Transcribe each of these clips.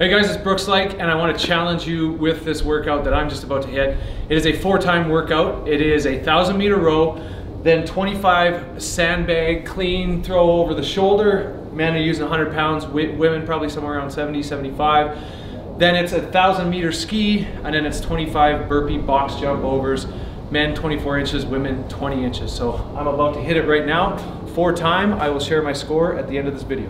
Hey guys, it's Brooks Laich, and I want to challenge you with this workout that I'm just about to hit. It is a for-time workout. It is a thousand meter row, then 25 sandbag clean throw over the shoulder. Men are using 100 pounds, women probably somewhere around 70, 75. Then it's a thousand meter ski, and then it's 25 burpee box jump overs. Men 24 inches, women 20 inches. So I'm about to hit it right now. For time, I will share my score at the end of this video.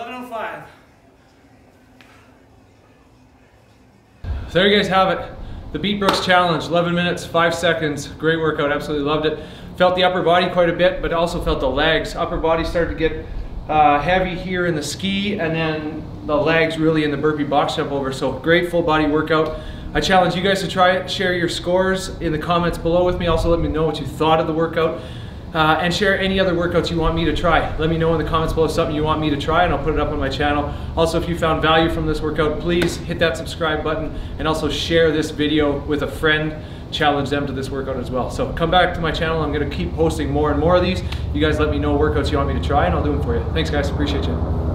11.05. So there you guys have it. The Beat Brooks Challenge, 11 minutes, 5 seconds. Great workout, absolutely loved it. Felt the upper body quite a bit, but also felt the legs. Upper body started to get uh, heavy here in the ski, and then the legs really in the burpee box jump over. So great full body workout. I challenge you guys to try it. Share your scores in the comments below with me. Also let me know what you thought of the workout. Uh, and share any other workouts you want me to try. Let me know in the comments below something you want me to try and I'll put it up on my channel. Also, if you found value from this workout, please hit that subscribe button and also share this video with a friend. Challenge them to this workout as well. So come back to my channel. I'm gonna keep posting more and more of these. You guys let me know workouts you want me to try and I'll do them for you. Thanks guys, appreciate you.